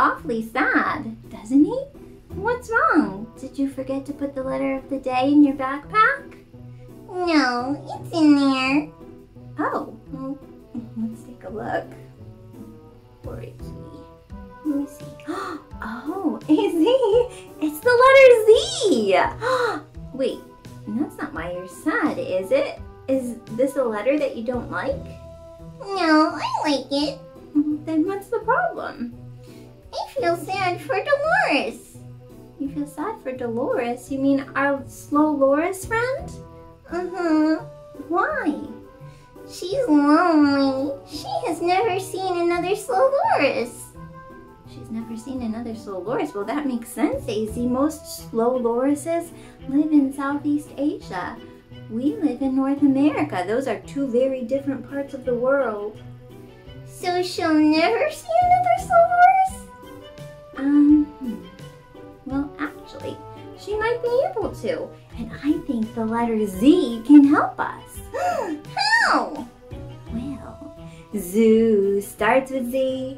awfully sad, doesn't he? What's wrong? Did you forget to put the letter of the day in your backpack? No, it's in there. Oh, well, let's take a look. Where is he? Let me see. Oh, Z! It's the letter Z! Wait, that's not why you're sad, is it? Is this a letter that you don't like? No, I like it. Then what's the problem? I feel sad for Dolores. You feel sad for Dolores? You mean our slow Loris friend? Uh-huh. Why? She's lonely. She has never seen another slow Loris. She's never seen another slow loris. Well, that makes sense, AZ. Most slow lorises live in Southeast Asia. We live in North America. Those are two very different parts of the world. So she'll never see another slow loris? Um, hmm. well, actually, she might be able to. And I think the letter Z can help us. How? Well, zoo starts with Z.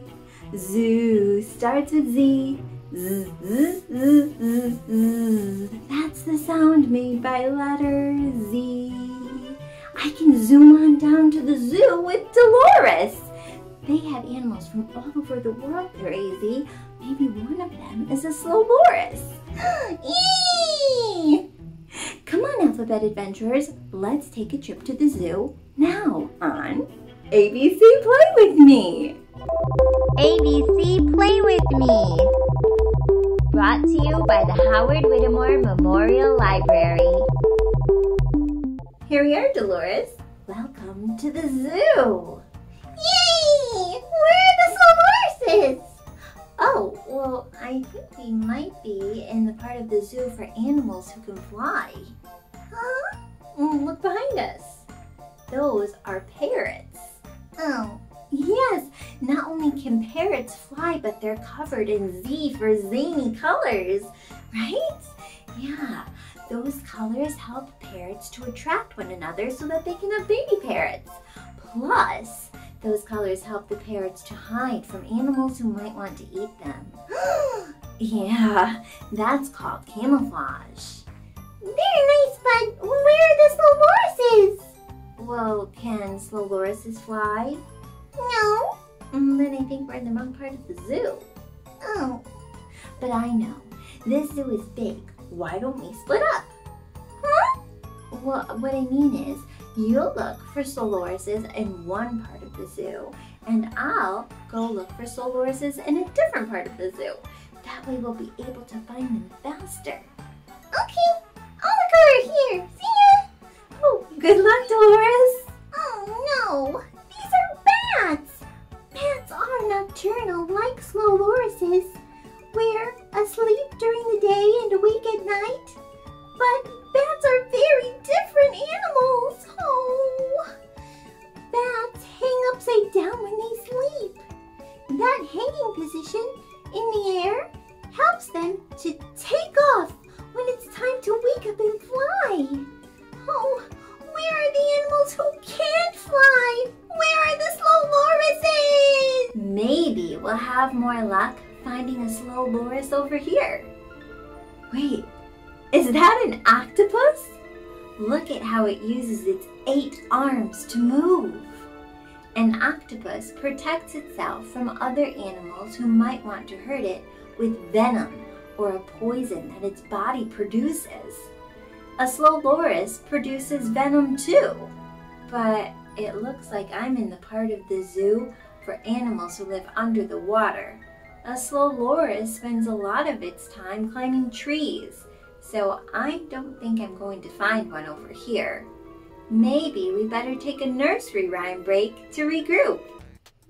Zoo starts with Z. Z, z, z, z, z. That's the sound made by letter Z. I can zoom on down to the zoo with Dolores. They have animals from all over the world AZ. Maybe one of them is a slow loris. Yay! Come on, Alphabet Adventurers, let's take a trip to the zoo now on ABC Play With Me. ABC Play With Me. Brought to you by the Howard Whittemore Memorial Library. Here we are, Dolores. Welcome to the zoo. Where are the slow lorises? Oh, well, I think we might be in the part of the zoo for animals who can fly. Huh? Mm, look behind us. Those are parrots. Oh, Yes, not only can parrots fly, but they're covered in Z for zany colors, right? Yeah, those colors help parrots to attract one another so that they can have baby parrots. Plus, those colors help the parrots to hide from animals who might want to eat them. yeah, that's called camouflage. very nice, but where are the slow? Well, can slow fly? No. Mm, then I think we're in the wrong part of the zoo. Oh, But I know, this zoo is big. Why don't we split up? huh? Well, what I mean is, you'll look for slow lorises in one part of the zoo, and I'll go look for slow lorises in a different part of the zoo. That way we'll be able to find them faster. Okay, I'll look over here. See ya. Oh, good luck, Dolores! Oh no, these are bats. Bats are nocturnal like slow lorises. We're asleep during the day and awake at night. But bats are very different animals. Oh. Bats hang upside down when they sleep. That hanging position in the air helps them to take off when it's time to wake up and fly. Oh, where are the animals who can't fly? Where are the slow lorises? Maybe we'll have more luck finding a slow loris over here. Wait, is that an octopus? Look at how it uses its eight arms to move. An octopus protects itself from other animals who might want to hurt it with venom or a poison that its body produces. A slow loris produces venom too, but it looks like I'm in the part of the zoo for animals who live under the water. A slow loris spends a lot of its time climbing trees, so I don't think I'm going to find one over here. Maybe we better take a nursery rhyme break to regroup.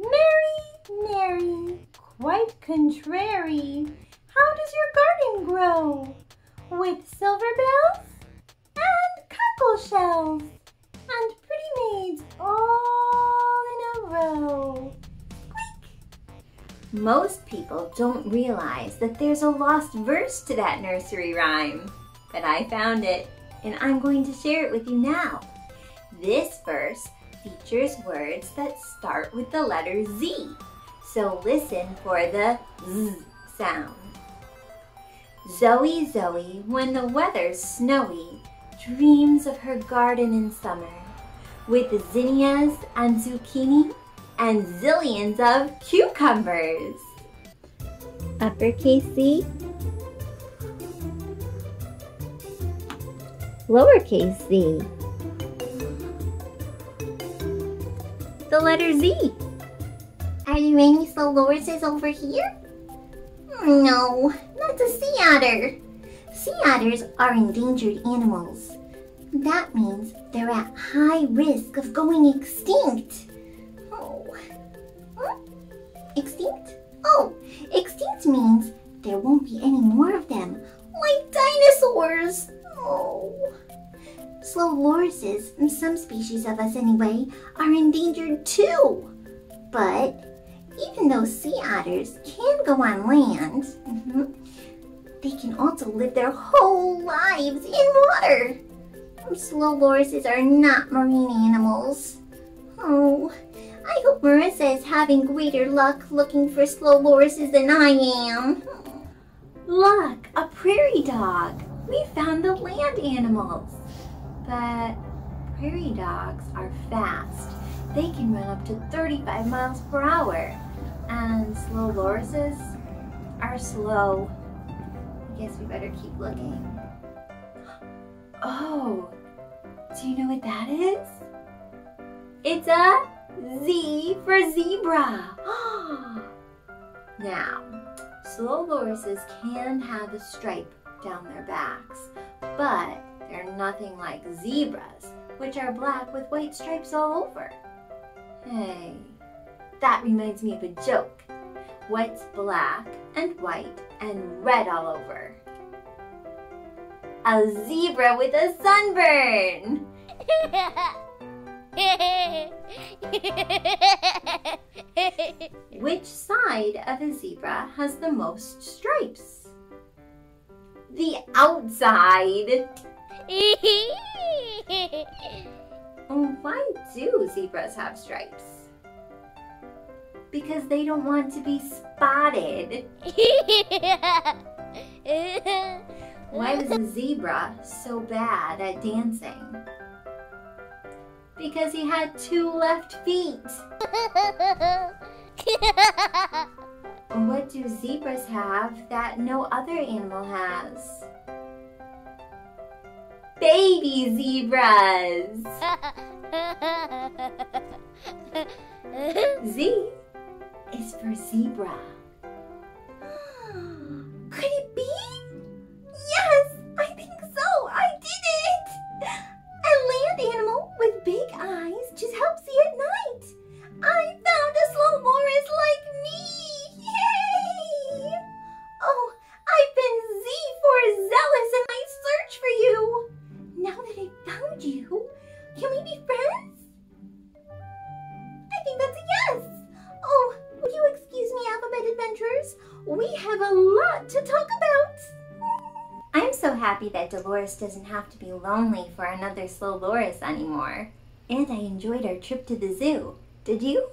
Mary, Mary, quite contrary. How does your garden grow? With silver bells and cockle shells and pretty maids all Most people don't realize that there's a lost verse to that nursery rhyme, but I found it and I'm going to share it with you now. This verse features words that start with the letter Z. So listen for the Z sound. Zoe, Zoe, when the weather's snowy, dreams of her garden in summer with zinnias and zucchini and zillions of cucumbers. Uppercase C, Lowercase z. The letter Z. Are there any slow lorises over here? No, that's a sea otter. Sea otters are endangered animals. That means they're at high risk of going extinct. Extinct? Oh, extinct means there won't be any more of them, like dinosaurs. Oh. Slow lorises, some species of us anyway, are endangered too. But even though sea otters can go on land, mhm, they can also live their whole lives in water. Slow lorises are not marine animals. Oh, I hope Marissa is having greater luck looking for slow lorises than I am. Look, a prairie dog. We found the land animals. But prairie dogs are fast. They can run up to 35 miles per hour. And slow lorises are slow. I guess we better keep looking. Oh, do you know what that is? It's a Z for zebra. now, slow lorises can have a stripe down their backs, but they're nothing like zebras, which are black with white stripes all over. Hey, that reminds me of a joke. What's black and white and red all over? A zebra with a sunburn! Which side of a zebra has the most stripes? The outside! Why do zebras have stripes? Because they don't want to be spotted. Why was a zebra so bad at dancing? Because he had two left feet. What do zebras have that no other animal has? Baby zebras! Z is for zebra. Could it be? Yes, We have a lot to talk about. I'm so happy that Dolores doesn't have to be lonely for another slow Loris anymore. And I enjoyed our trip to the zoo. Did you?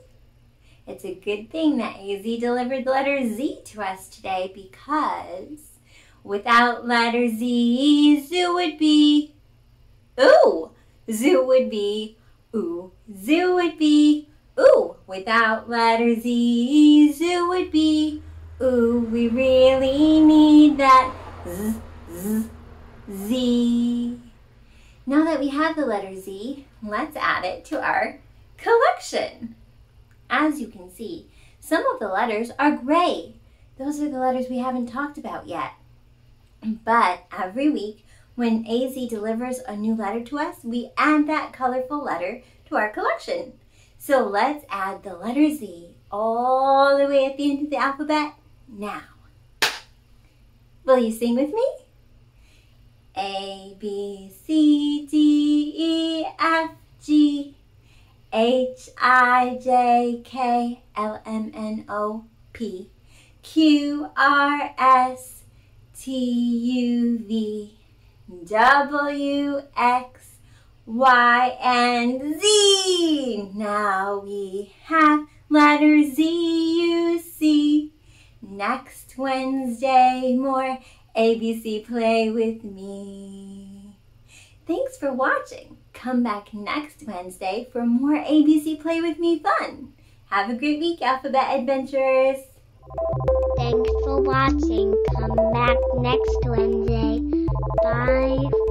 It's a good thing that AZ delivered the letter Z to us today because without letter Z, zoo would be ooh. Zoo would be ooh. Zoo would be ooh. Without letter Z, zoo would be ooh. We really need that Z, Z, Z. Now that we have the letter Z, let's add it to our collection. As you can see, some of the letters are gray. Those are the letters we haven't talked about yet. But every week, when AZ delivers a new letter to us, we add that colorful letter to our collection. So let's add the letter Z all the way at the end of the alphabet now. Will you sing with me? A, B, C, D, E, F, G, H, I, J, K, L, M, N, O, P, Q, R, S, T, U, V, W, X, Y, and Z. Now we have letter Z, U, next Wednesday. More ABC Play with me. Thanks for watching. Come back next Wednesday for more ABC Play with Me fun. Have a great week, Alphabet Adventurers. Thanks for watching. Come back next Wednesday. Bye.